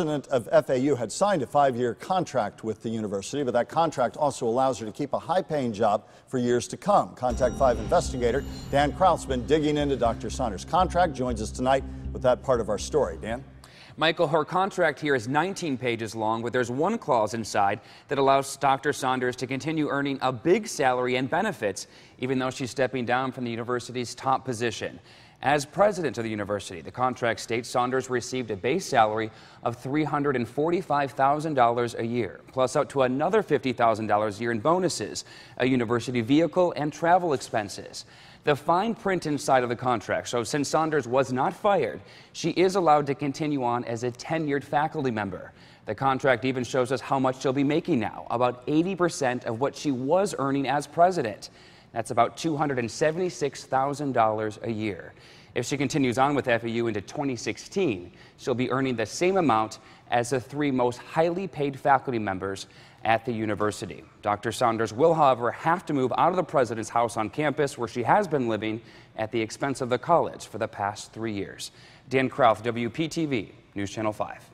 president of FAU had signed a five-year contract with the university, but that contract also allows her to keep a high-paying job for years to come. Contact 5 investigator Dan Krauth digging into Dr. Saunders' contract joins us tonight with that part of our story. Dan? Michael, her contract here is 19 pages long, but there's one clause inside that allows Dr. Saunders to continue earning a big salary and benefits, even though she's stepping down from the university's top position. As president of the university, the contract states Saunders received a base salary of $345,000 a year, plus up to another $50,000 a year in bonuses, a university vehicle, and travel expenses. The fine print inside of the contract shows since Saunders was not fired, she is allowed to continue on as a tenured faculty member. The contract even shows us how much she'll be making now, about 80% of what she was earning as president. That's about $276,000 a year. If she continues on with FAU into 2016, she'll be earning the same amount as the three most highly paid faculty members at the university. Dr. Saunders will, however, have to move out of the president's house on campus where she has been living at the expense of the college for the past three years. Dan Krauth, WPTV, News Channel 5.